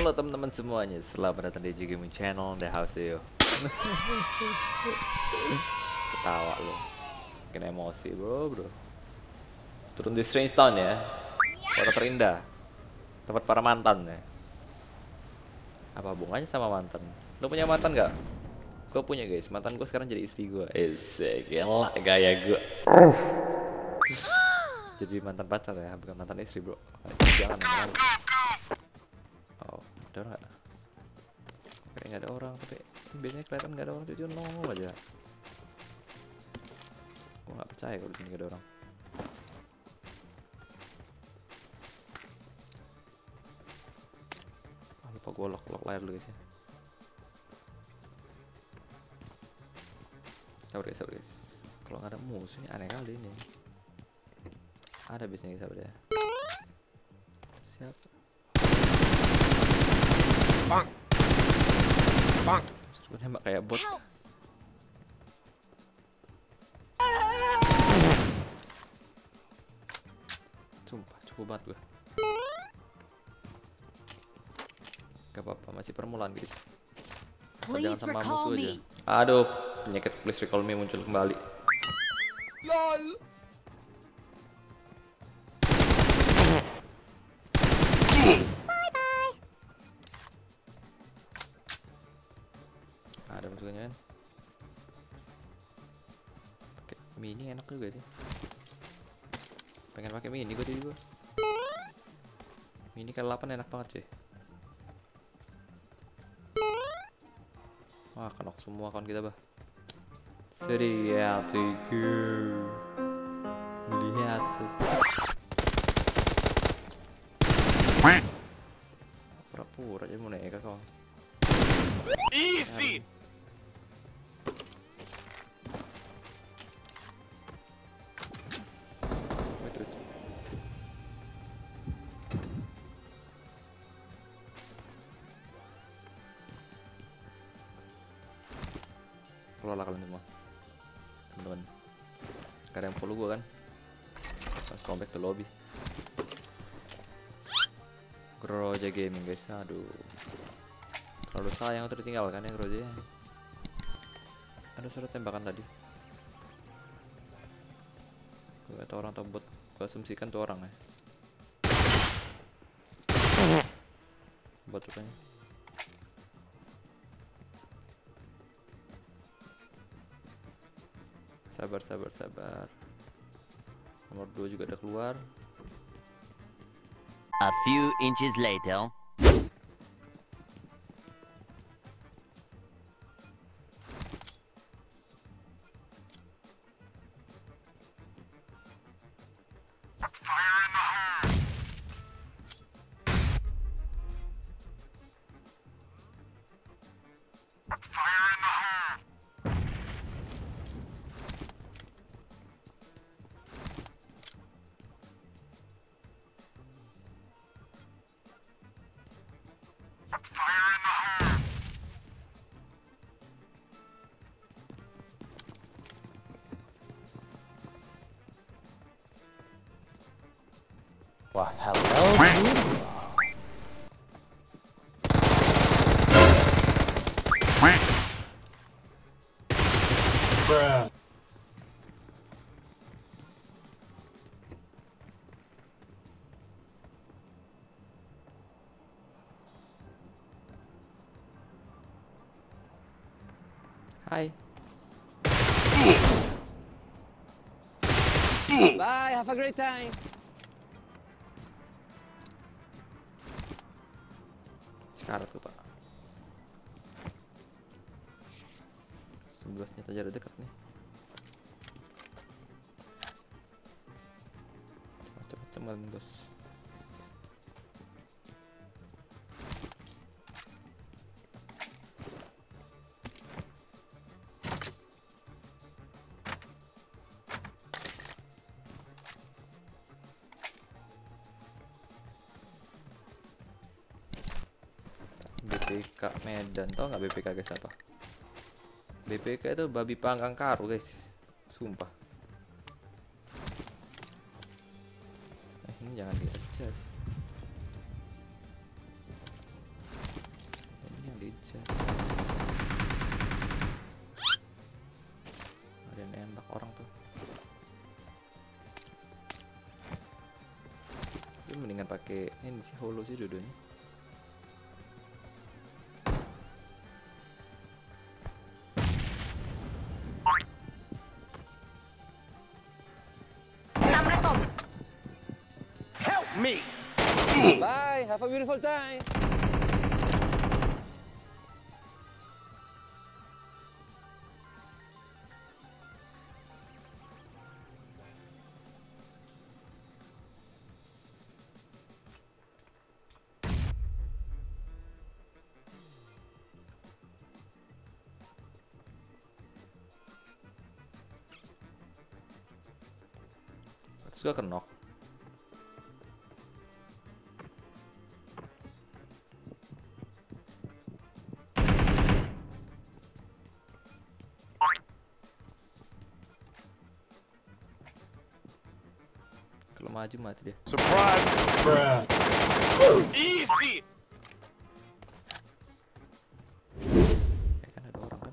Halo teman-teman semuanya, selamat datang di Gaming Channel The House yo. Ketawa lo, kena emosi bro bro. Turun di Strange Town ya, kota terindah, tempat para mantan ya. Apa hubungannya sama mantan? Lo punya mantan nggak? Gue punya guys, mantan gue sekarang jadi istri gue. Eh, gila gaya gue. jadi mantan pacar ya, bukan mantan istri bro. Jangan jangan. Ada orang nggak? Kayak nggak ada orang, tapi biasanya kelihatan nggak ada orang tuh nongol aja. Gue nggak percaya kalau di sini nggak ada orang. Ah, lupa gue lock lock layar dulu guys ya. Sabar guys, sabar guys. Kalau nggak ada musuh ini aneh kali ini. Ada biasanya sabar ya. Siapa? Bang. Bang. Gue nembak kayak bot. Sumpah, cukup banget gue. Gak apa-apa, masih permulaan guys. Asal Please jangan sama musuh aja. Aduh, penyakit please recall me muncul kembali. LOL. Mini enak juga sih. Pengen pakai mini gue tadi gue. Mini kali 8 enak banget cuy. Wah, kenok semua kawan kita, bah. Sedih tiga. Melihat se- Pura-pura aja mau neka kau. Easy. Wait, Kelola kalian semua Teman-teman Gak ada yang follow gue kan. Let's come back to lobby. Groja gaming guys. Aduh. Terlalu sayang tertinggal kan ya Groja. Ada suara tembakan tadi. Gue tau orang atau bot Gue asumsikan tuh orang ya. Bot rupanya Sabar sabar sabar Nomor 2 juga udah keluar A few inches later. Wah, hello. Bruh. Hai Bye, have a great time. Sekarat tuh pak. 11 nya aja udah deket nih. Kalian bos BPK Medan. Tau nggak BPK guys apa? BPK itu babi panggang karu guys. Sumpah. Eh, ini jangan di adjust ini yang di adjust ada yang nembak orang tuh. Ini mendingan pakai ini sih holo sih duduknya a beautiful time. terus gua kenok maju mati dia Surprise! Easy! ya kan ada orang kan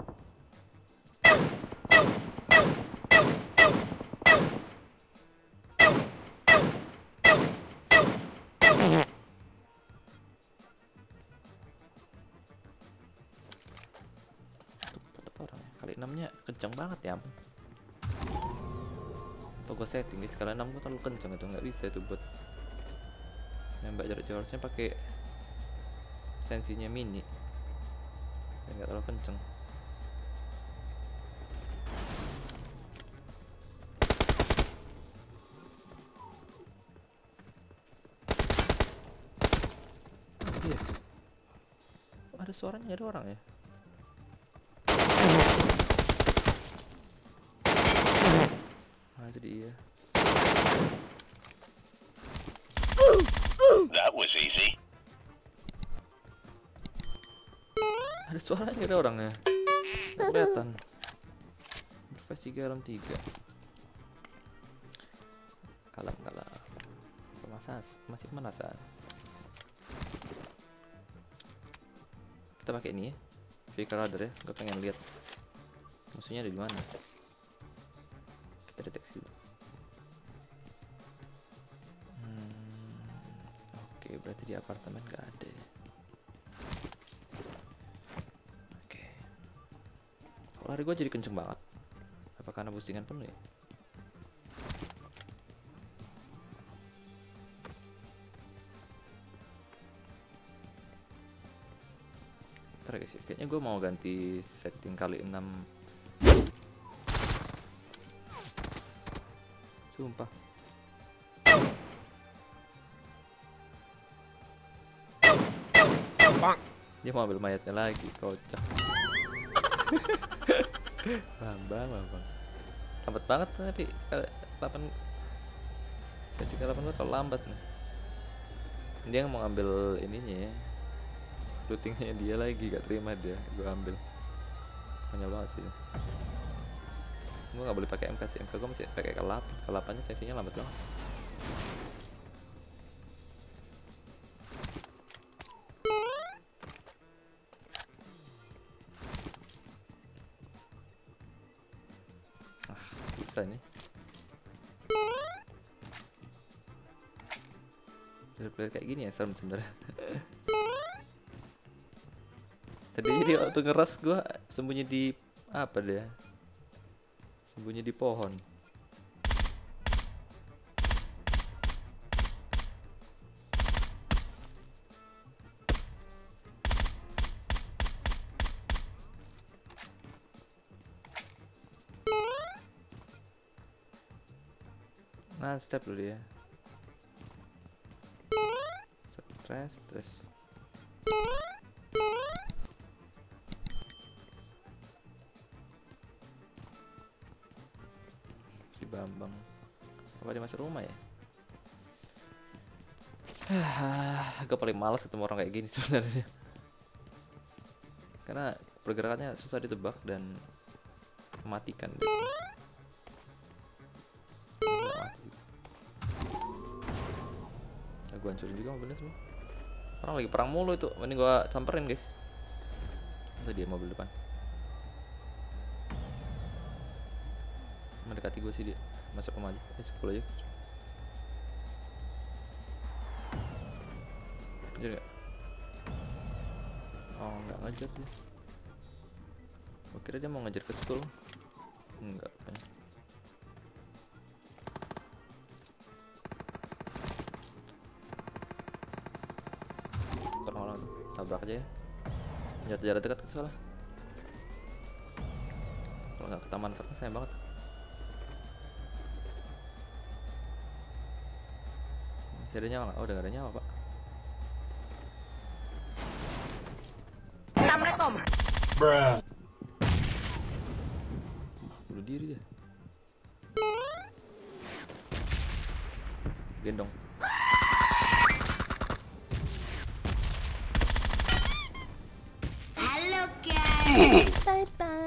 Tuh, ya. kali enamnya kencang banget ya atau gue setting guys kali enam gue terlalu kencang itu nggak bisa itu buat nembak jarak jauh. Harusnya pakai sensinya mini nggak terlalu kenceng. Iya. Ada suaranya ada orang ya itu dia. That was easy. ada suaranya ada orangnya? Nggak kelihatan. Interface 3 alam 3 kalem kalem Pemasas, masih pemanasan. Kita pakai ini ya. Vehicle radar ya gue pengen lihat. Musuhnya ada di mana apartemen gak ada ya. Oke. Kok lari gue jadi kenceng banget? Apa karena boostingan penuh ya? Ntar guys, ya, kayaknya gue mau ganti setting kali 6 Sumpah Dia mau ambil mayatnya lagi, kocak. bambang, bambang. Lambat banget tapi 8 Basic 8 gua lambat nih. Dia mau ngambil ininya ya. Lootingnya dia lagi, gak terima dia. Gua ambil. Konyol banget sih. Gua nggak boleh pakai MK sih. MK gua masih pakai K8. K8 nya sesinya lambat banget. Bisa ini. Player kayak gini ya serem sebenarnya. Tadi dia waktu ngeras gua sembunyi di apa dia? Sembunyi di pohon. Nah, step dulu dia. Stres, stres. Si Bambang. Apa dia masuk rumah ya? Agak paling males ketemu orang kayak gini sebenarnya. Karena pergerakannya susah ditebak dan mematikan. Gua hancurin juga mobilnya semua. Orang lagi perang mulu itu. Mending gua samperin, guys. Itu dia mobil depan. Mendekati gue sih dia masuk rumah aja eh 10 aja Ngejar gak? Oh nggak ngejar dia Gue kira dia mau ngejar ke school Enggak kan tabrak aja ya. Jarak jarak dekat ke soalnya Kalau nggak ke taman sayang banget. Masih ada nyawa nggak? Oh udah nggak ada nyawa pak. Bunuh diri dia. Gendong guys. Bye bye.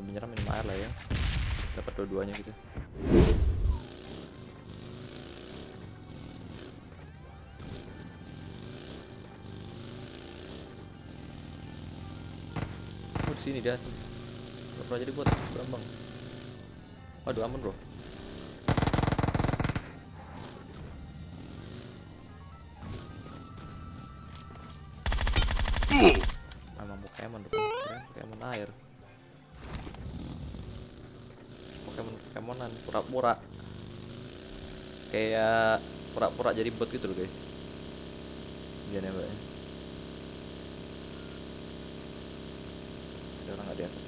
sebelum menyerah minum air lah ya dapat dua-duanya gitu oh di sini dia Gak jadi buat berambang waduh aman bro emang Pokemon depan Pokemon air. Pokemon Pokemonan pura-pura. Kayak pura-pura jadi bot gitu loh guys. Nembak ya ada orang nggak di atas?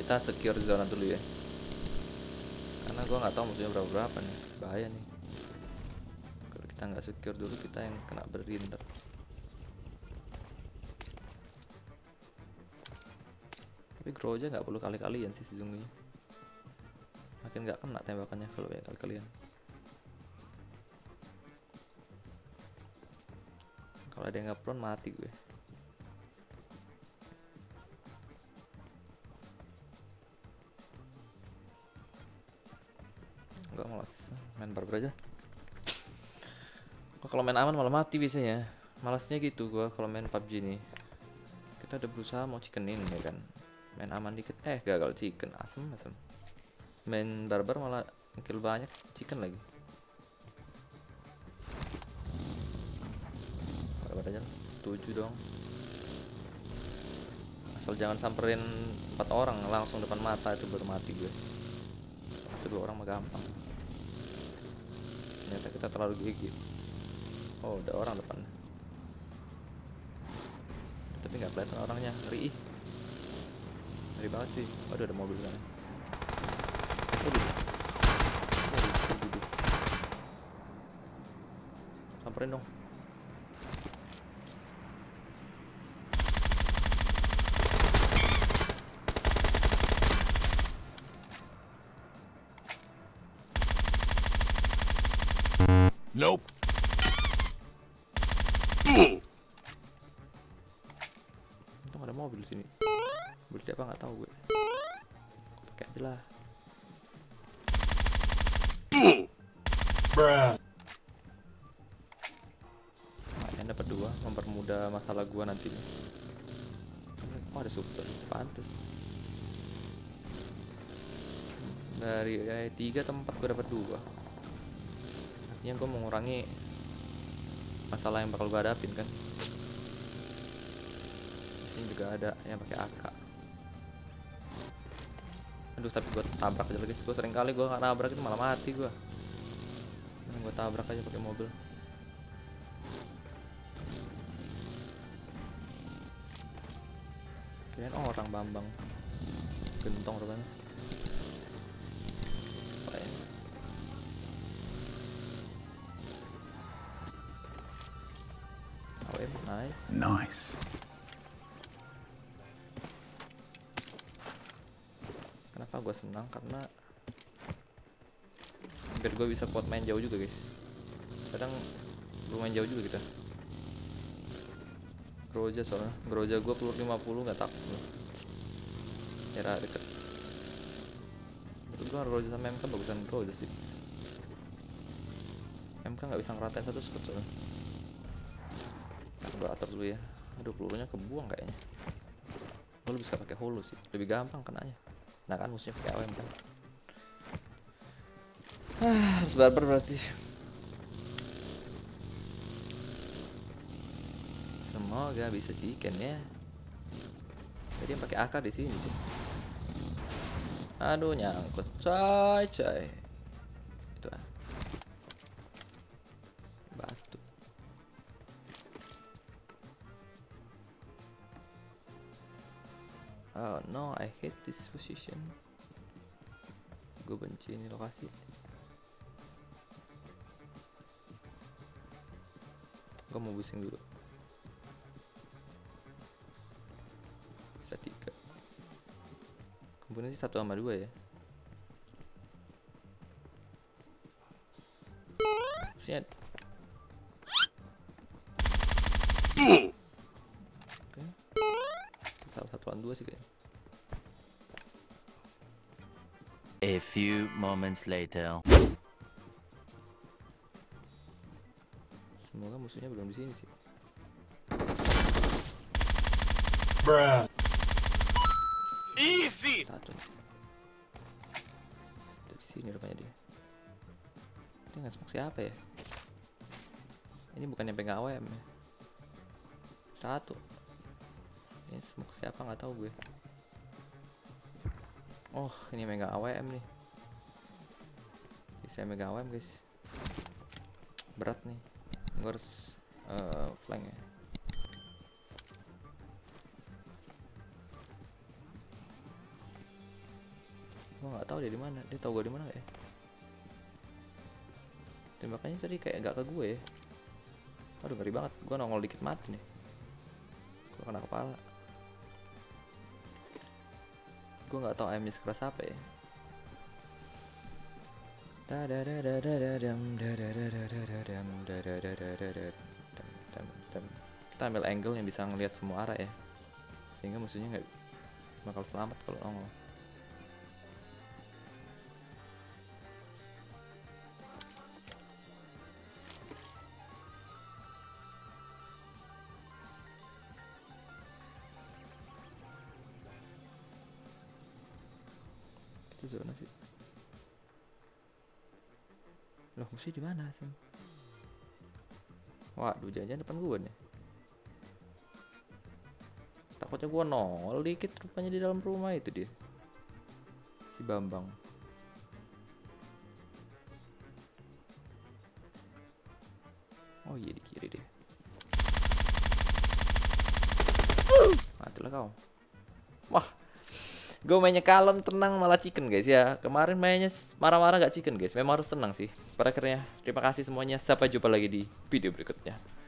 Kita secure zona dulu ya. Karena gua nggak tahu musuhnya berapa berapa nih. Bahaya nih kita nggak secure dulu kita yang kena berinter tapi grow aja nggak perlu kali-kalian sih sesungguhnya. Makin nggak kena tembakannya kalau ya kali-kalian. Kalau ada yang nggak prone mati gue. Enggak malas main barbar aja kalau main aman malah mati biasanya. Malasnya gitu gua kalau main PUBG nih kita udah berusaha mau chickenin ya kan? Main aman dikit. Eh gagal chicken. Asem asem. Main barbar malah kill banyak chicken lagi. Barbar aja lah, tujuh dong. Asal jangan samperin empat orang langsung depan mata itu baru mati gue. Itu dua orang mah gampang. Ternyata kita terlalu gigi oh ada orang depan. Tapi nggak kelihatan orangnya. Ngeri ngeri banget sih. Waduh ada mobil kan. Waduh. samperin dong siapa nggak tahu gue pakai aja lah. Lumayan dapat dua, mempermudah masalah gua nanti. Oh ada super, pantes. Dari eh, tiga tempat gua dapat dua. Artinya gua mengurangi masalah yang bakal gua hadapin kan. Ini juga ada yang pakai AK. Aduh tapi gua tabrak aja lagi. Gua sering kali gua nggak nabrak itu malah mati. Mending gua tabrak aja pakai mobil. Kirain orang Bambang. Gentong rupanya. Ya? Nice. Nice. Gue senang? Karena biar gue bisa kuat main jauh juga guys. Kadang main jauh juga kita. Groja soalnya, Groja gue pelur 50 nggak takut gue. Era deket. Menurut gue Groja sama MK bagusan Groja sih. MK nggak bisa ngeratain satu squad soalnya. Bater dulu ya. Aduh pelurunya kebuang kayaknya. Gue lebih suka pakai holo sih, lebih gampang kenanya. Nah kan musuhnya pakai AWM kan. Ah, harus barbar berarti. Semoga bisa chicken ya. Jadi yang pakai AK di sini. Aduh nyangkut, coy coy. Oh no, I hate this position. Gue benci ini lokasi. Gue mau bising dulu. Bisa tiga. Komponennya satu sama dua ya. Maksudnya few moments later. Semoga musuhnya belum di sini sih. Easy! Satu. Dari sini rupanya dia. Dia nggak smoke siapa ya? Ini bukan yang pegang AWM ya. Satu. Ini smoke siapa nggak tahu gue. Oh, ini megang AWM nih. Bisa megang AWM guys. Berat nih. Gue harus eh, flank ya. Gue nggak tahu dia di mana. Dia tahu gue di mana ya? Tembakannya tadi kayak nggak ke gue ya. Aduh ngeri banget. Gue nongol dikit mati nih. Gue kena kepala. Gue nggak tahu ayamnya sekeras apa ya. Kita ambil angle yang bisa ngelihat semua arah ya. Sehingga musuhnya nggak bakal selamat kalau nongol. Musuhnya di mana, Sam? Waduh, jangan depan gua nih. Takutnya gua nongol dikit rupanya di dalam rumah itu dia. Si Bambang. Oh iya di kiri dia. Matilah kau. Wah, gue mainnya kalem tenang malah chicken guys ya. Kemarin mainnya marah-marah gak chicken guys. Memang harus tenang sih pada akhirnya. Terima kasih semuanya. Sampai jumpa lagi di video berikutnya